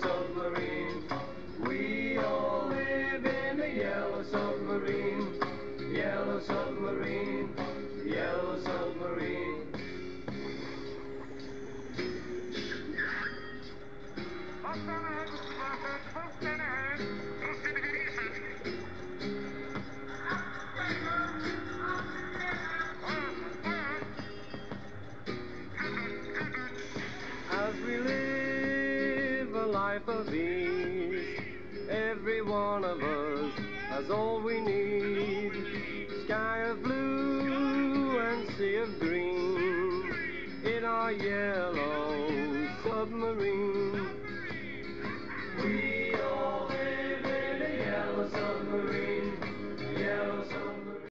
submarine. We all live in a yellow submarine, yellow submarine, ease, every one of us has all we need. Sky of blue and sea of green in our yellow submarine. We